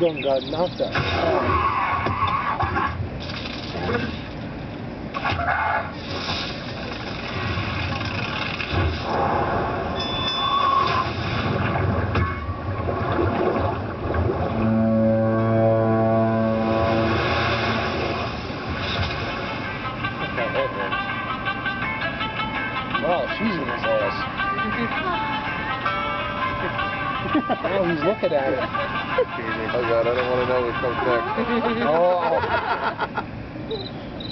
Gun got knocked out. Wow, she's in his ass. oh, he's looking at it. Oh God, I don't want to know what comes next. Oh.